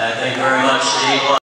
Uh, thank you very much, Steve.